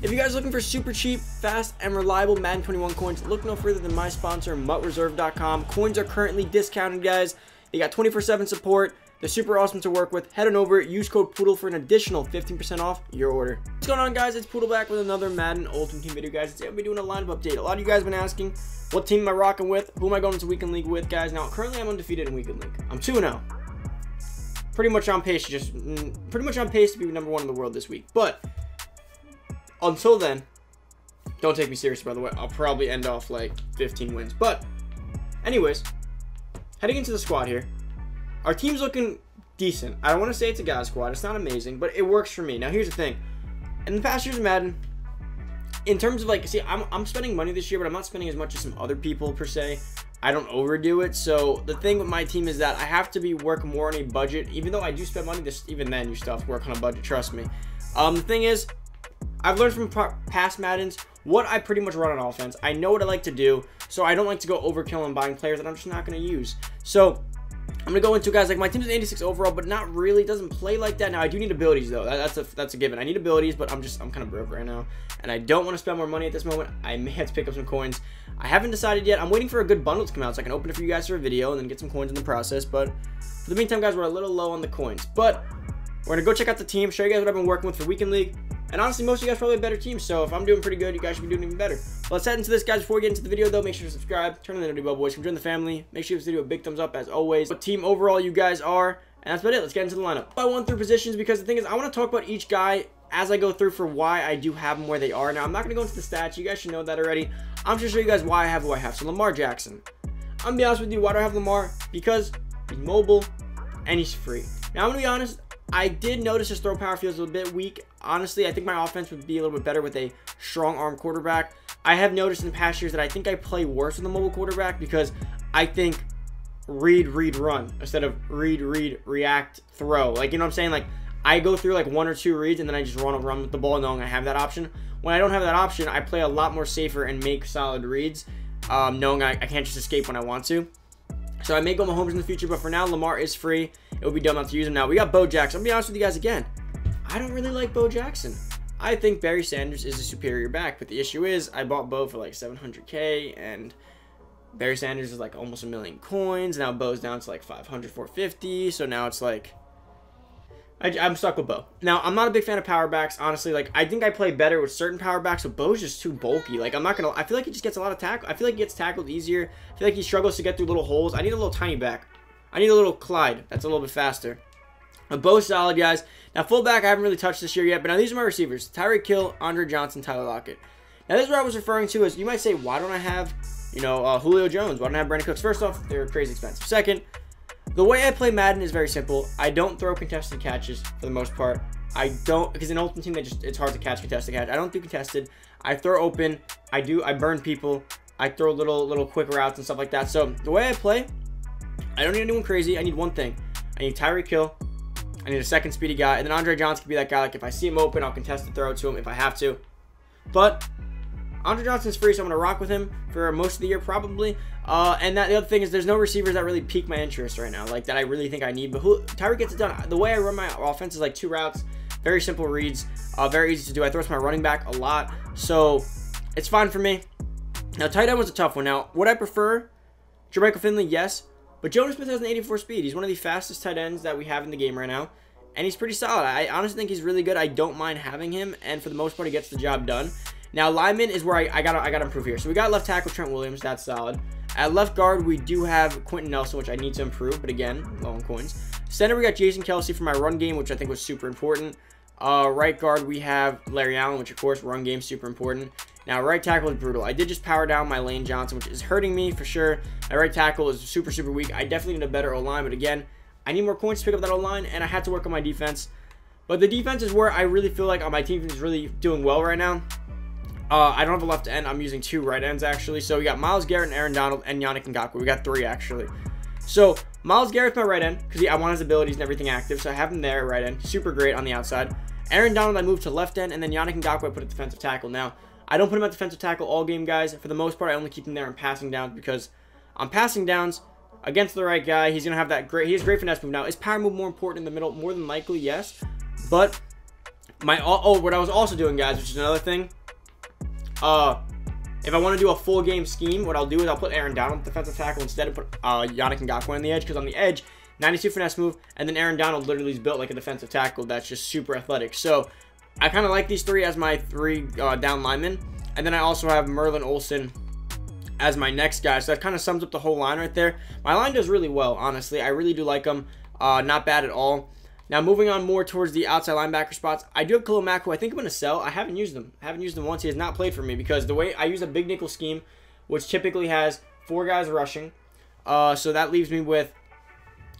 If you guys are looking for super cheap, fast, and reliable Madden 21 coins, look no further than my sponsor, MUTReserve.com. Coins are currently discounted, guys. They got 24-7 support. They're super awesome to work with. Head on over, use code Poodle for an additional 15% off your order. What's going on, guys? It's Poodle back with another Madden Ultimate Team video, guys. Today I'll be doing a lineup update. A lot of you guys have been asking, what team am I rocking with? Who am I going into Weekend League with, guys? Now, currently I'm undefeated in Weekend League. I'm 2-0. Pretty much on pace to just, mm, pretty much on pace to be number one in the world this week. But, until then, don't take me serious, by the way. I'll probably end off like 15 wins. But, anyways, heading into the squad here, our team's looking decent. I don't want to say it's a guy squad. It's not amazing, but it works for me. Now, here's the thing. In the past years of Madden, in terms of like, see, I'm, I'm spending money this year, but I'm not spending as much as some other people per se. I don't overdo it. So the thing with my team is that I have to be work more on a budget. Even though I do spend money, this even then you still have to work on a budget. Trust me. Um, the thing is, I've learned from past Maddens what I pretty much run on offense. I know what I like to do, so I don't like to go overkill and buying players that I'm just not going to use. So I'm gonna go into guys like my team's an 86 overall, but not really. Doesn't play like that. Now I do need abilities though. That, that's a that's a given. I need abilities, but I'm just I'm kind of broke right now, and I don't want to spend more money at this moment. I may have to pick up some coins. I haven't decided yet. I'm waiting for a good bundle to come out so I can open it for you guys for a video and then get some coins in the process. But for the meantime, guys, we're a little low on the coins. But we're gonna go check out the team, show you guys what I've been working with for Weekend League. And honestly, most of you guys probably have better teams, so if I'm doing pretty good, you guys should be doing even better. let's head into this, guys. Before we get into the video, though, make sure to subscribe, turn on the notification bell, boys. Come join the family. Make sure you give this video a big thumbs up, as always. What team overall you guys are. And that's about it. Let's get into the lineup. I went through positions because the thing is, I want to talk about each guy as I go through for why I do have them where they are. Now, I'm not going to go into the stats. You guys should know that already. I'm just show you guys why I have who I have. So, Lamar Jackson. I'm going to be honest with you. Why do I have Lamar? Because he's mobile and he's free. Now, I'm going to be honest. I did notice his throw power feels a bit weak. Honestly, I think my offense would be a little bit better with a strong arm quarterback. I have noticed in past years that I think I play worse with a mobile quarterback because I think read, read, run instead of read, read, react, throw. Like, you know what I'm saying? Like, I go through like one or two reads and then I just run run with the ball knowing I have that option. When I don't have that option, I play a lot more safer and make solid reads, um, knowing I, I can't just escape when I want to. So I may go Mahomes in the future, but for now, Lamar is free. It would be dumb not to use him now. We got Bo Jackson. I'll be honest with you guys again. I don't really like Bo Jackson. I think Barry Sanders is a superior back, but the issue is I bought Bo for like 700k and Barry Sanders is like almost a million coins. Now Bo's down to like 500, 450. So now it's like I, am stuck with Bo. Now, I'm not a big fan of power backs, honestly. Like, I think I play better with certain power backs, but Bo's just too bulky. Like, I'm not to... I feel like he just gets a lot of tackle. I feel like he gets tackled easier. I feel like he struggles to get through little holes. I need a little tiny back. I need a little Clyde. That's a little bit faster. But Bo's solid, guys. Now, fullback, I haven't really touched this year yet, but now these are my receivers. Tyreek Hill, Andre Johnson, Tyler Lockett. Now, this is what I was referring to as, you might say, why don't I have, you know, uh, Julio Jones? Why don't I have Brandin Cooks? First off, they're crazy expensive. Second, the way I play Madden is very simple. I don't throw contested catches for the most part. I don't because in Ultimate Team just it's hard to catch contested catch. I don't do contested. I throw open. I do I burn people. I throw little little quick routes and stuff like that. So the way I play, I don't need anyone crazy. I need one thing. I need Tyreek Hill. I need a second speedy guy, and then Andre Johnson can be that guy. Like if I see him open, I'll contest the throw to him if I have to. But Andre Johnson's free, so I'm going to rock with him for most of the year, probably. Uh, and that the other thing is there's no receivers that really pique my interest right now, like that I really think I need. But who, Tyreek gets it done. The way I run my offense is like two routes, very simple reads, uh, very easy to do. I throw to my running back a lot, so it's fine for me. Now, tight end was a tough one. Now, would I prefer Jermichael Finley? Yes. But Jonnu Smith has an 84 speed. He's one of the fastest tight ends that we have in the game right now. And he's pretty solid. I honestly think he's really good. I don't mind having him. And for the most part, he gets the job done. Now, lineman is where I, I gotta I gotta improve here. So we got left tackle Trent Williams, that's solid. At left guard, we do have Quenton Nelson, which I need to improve, but again, low on coins. Center, we got Jason Kelce for my run game, which I think was super important. Uh, right guard, we have Larry Allen, which of course, run game, super important. Now, right tackle is brutal. I did just power down my Lane Johnson, which is hurting me for sure. My right tackle is super, super weak. I definitely need a better O-line, but again, I need more coins to pick up that O-line, and I had to work on my defense. But the defense is where I really feel like my team is really doing well right now. Uh, I don't have a left end. I'm using two right ends, actually. So we got Myles Garrett and Aaron Donald and Yannick Ngakoue. We got three, actually. So Myles Garrett's my right end because I want his abilities and everything active. So I have him there right end. Super great on the outside. Aaron Donald, I moved to left end. And then Yannick Ngakoue, I put at defensive tackle. Now, I don't put him at defensive tackle all game, guys. For the most part, I only keep him there on passing downs because on passing downs, against the right guy, he's going to have that great, he has great finesse move. Now, is power move more important in the middle? More than likely, yes. But My oh, what I was also doing, guys, which is another thing. Uh, if I want to do a full game scheme, what I'll do is I'll put Aaron Donald defensive tackle instead of put uh, Yannick Ngakoue on the edge because on the edge, 92 finesse move, and then Aaron Donald literally is built like a defensive tackle that's just super athletic. So I kind of like these three as my three uh, down linemen, and then I also have Merlin Olsen as my next guy. So that kind of sums up the whole line right there. My line does really well, honestly. I really do like them. Uh, not bad at all. Now, moving on more towards the outside linebacker spots, I do have Khalil Mack, who I think I'm going to sell. I haven't used him. I haven't used him once. He has not played for me because the way I use a big nickel scheme, which typically has four guys rushing. Uh, so that leaves me with,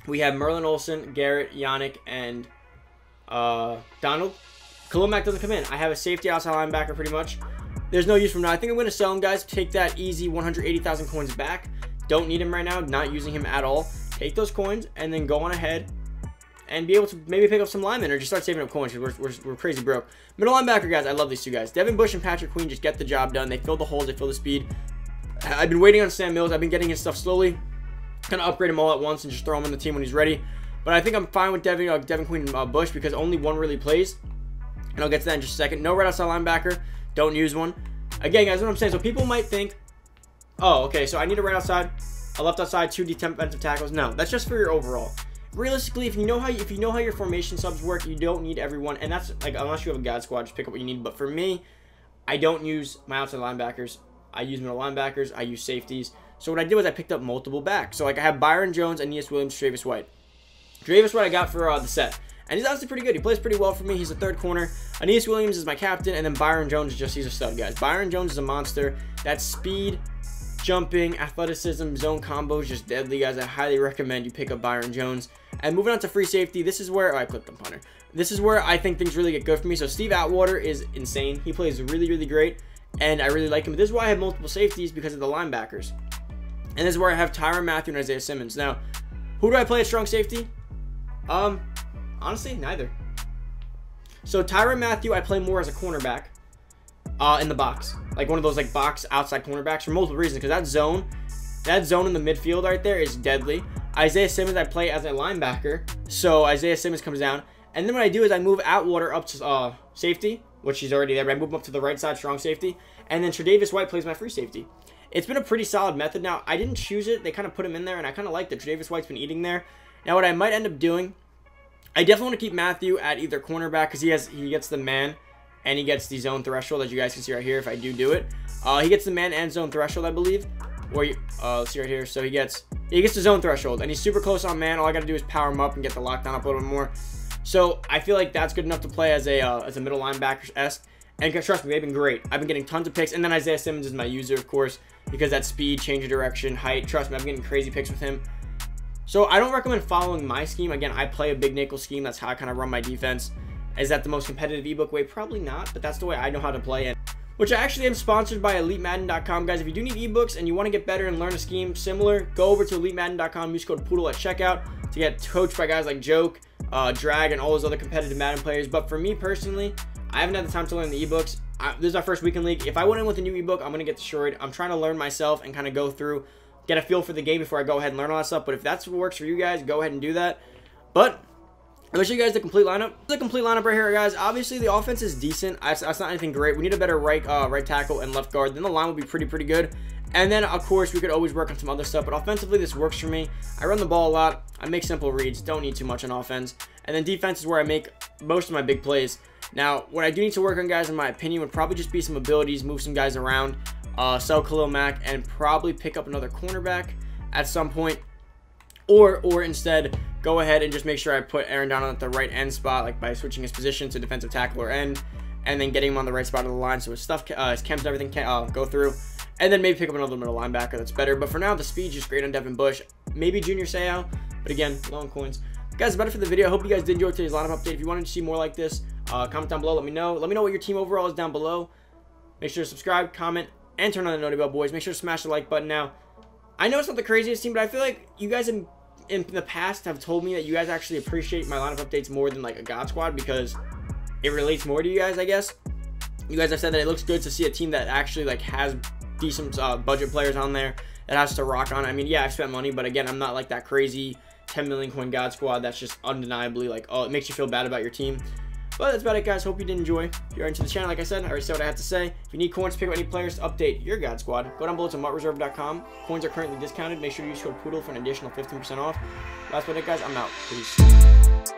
we have Merlin Olsen, Garrett, Yannick, and uh, Donald. Khalil Mack doesn't come in. I have a safety outside linebacker pretty much. There's no use from now. I think I'm going to sell him, guys. Take that easy 180,000 coins back. Don't need him right now. Not using him at all. Take those coins and then go on ahead and be able to maybe pick up some linemen or just start saving up coins we're, we're, we're, crazy broke. Middle linebacker, guys, I love these two guys. Devin Bush and Patrick Queen just get the job done. They fill the holes, they fill the speed. I've been waiting on Sam Mills. I've been getting his stuff slowly. Kind of upgrade him all at once and just throw him in the team when he's ready. But I think I'm fine with Devin, uh, Devin Queen and uh, Bush because only one really plays. And I'll get to that in just a second. No red outside linebacker. Don't use one. Again, guys, what I'm saying. So people might think, oh, okay, so I need a right outside, a left outside, two defensive tackles. No, that's just for your overall realistically, if you know how if you know how your formation subs work, you don't need everyone, and that's like unless you have a god squad, just pick up what you need. But for me, I don't use my outside linebackers. I use middle linebackers. I use safeties. So what I did was I picked up multiple backs. So like I have Byron Jones, Aeneas Williams, Travis White. Travis White I got for uh, the set. And he's honestly pretty good. He plays pretty well for me. He's a third corner. Aeneas Williams is my captain. And then Byron Jones just, he's a stud, guys. Byron Jones is a monster. That speed, jumping, athleticism, zone combos, just deadly, guys. I highly recommend you pick up Byron Jones. And moving on to free safety, this is where oh, I clicked on punter. This is where I think things really get good for me. So Steve Atwater is insane. He plays really, really great, and I really like him. This is why I have multiple safeties because of the linebackers. And this is where I have Tyrann Mathieu and Isaiah Simmons. Now, who do I play at strong safety? Um, honestly, neither. So Tyrann Mathieu, I play more as a cornerback uh, in the box. Like one of those like box outside cornerbacks for multiple reasons. Because that zone, that zone in the midfield right there is deadly. Isaiah Simmons, I play as a linebacker. So Isaiah Simmons comes down. And then what I do is I move Atwater up to uh, safety, which he's already there. I move him up to the right side, strong safety. And then Tre'Davious White plays my free safety. It's been a pretty solid method. Now, I didn't choose it. They kind of put him in there, and I kind of like that Tre'Davious White's been eating there. Now, what I might end up doing, I definitely want to keep Mathieu at either cornerback because he has he gets the man and he gets the zone threshold, as you guys can see right here if I do do it. Uh, he gets the man and zone threshold, I believe. Or, you, uh, let's see right here. So he gets he gets the zone threshold, and he's super close on man. All I got to do is power him up and get the lockdown up a little bit more. So I feel like that's good enough to play as a uh, as a middle linebacker esque. And trust me, they've been great. I've been getting tons of picks, and then Isaiah Simmons is my user, of course, because that speed, change of direction, height. Trust me, I'm getting crazy picks with him. So I don't recommend following my scheme. Again, I play a big nickel scheme. That's how I kind of run my defense. Is that the most competitive ebook way? Probably not, but that's the way I know how to play it which I actually am sponsored by EliteMadden.com. Guys, if you do need ebooks and you want to get better and learn a scheme similar, go over to EliteMadden.com, use code Poodle at checkout to get coached by guys like Joke, uh, Drag, and all those other competitive Madden players. But for me personally, I haven't had the time to learn the ebooks. I, this is our first weekend league. If I went in with a new ebook, I'm going to get destroyed. I'm trying to learn myself and kind of go through, get a feel for the game before I go ahead and learn all that stuff. But if that's what works for you guys, go ahead and do that. But I'm gonna show you guys the complete lineup. The complete lineup right here, guys. Obviously, the offense is decent. That's, not anything great. We need a better right uh, right tackle and left guard. Then the line will be pretty, pretty good. And then, of course, we could always work on some other stuff. But offensively, this works for me. I run the ball a lot. I make simple reads. Don't need too much on offense. And then defense is where I make most of my big plays. Now, what I do need to work on, guys, in my opinion, would probably just be some abilities, move some guys around, uh, sell Khalil Mack, and probably pick up another cornerback at some point. Or, or instead, go ahead and just make sure I put Aaron Donald at the right end spot, like by switching his position to defensive tackle or end, and then getting him on the right spot of the line so his stuff, uh, his chems, everything can uh, go through. And then maybe pick up another middle linebacker that's better. But for now, the speed's just great on Devin Bush. Maybe Junior Seau, but again, long coins. Guys, about it for the video. I hope you guys did enjoy today's lineup update. If you wanted to see more like this, uh, comment down below. Let me know. Let me know what your team overall is down below. Make sure to subscribe, comment, and turn on the notification bell, boys. Make sure to smash the like button now. I know it's not the craziest team, but I feel like you guys have in the past have told me that you guys actually appreciate my lineup updates more than like a God Squad because it relates more to you guys, I guess. You guys have said that it looks good to see a team that actually like has decent uh, budget players on there that has to rock on. I mean, yeah, I've spent money, but again, I'm not like that crazy 10 million coin God Squad that's just undeniably like, oh, it makes you feel bad about your team. But that's about it, guys. Hope you did enjoy. If you're into the channel, like I said, I already said what I have to say. If you need coins to pick up any players to update your God Squad, go down below to MUTReserve.com. Coins are currently discounted. Make sure you use code POODLE for an additional 15% off. That's about it, guys. I'm out. Peace.